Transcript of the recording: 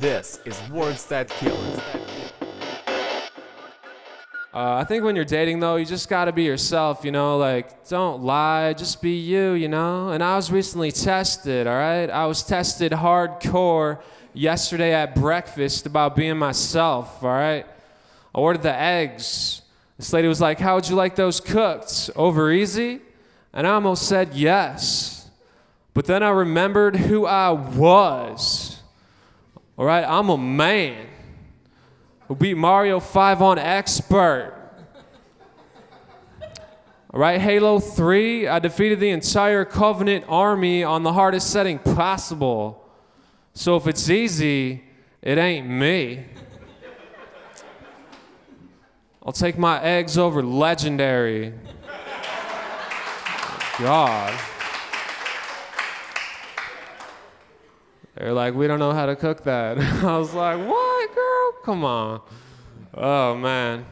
This is Words That Kill. Uh, I think when you're dating, though, you just gotta be yourself, you know? Like, don't lie, just be you, you know? And I was recently tested, all right? I was tested hardcore yesterday at breakfast about being myself, all right? I ordered the eggs. This lady was like, How would you like those cooked? Over easy? And I almost said yes. But then I remembered who I was. All right, I'm a man who beat Mario 5 on expert. All right, Halo 3, I defeated the entire Covenant army on the hardest setting possible. So if it's easy, it ain't me. I'll take my eggs over legendary. God. They're like, we don't know how to cook that. I was like, what, girl? Come on. Oh, man.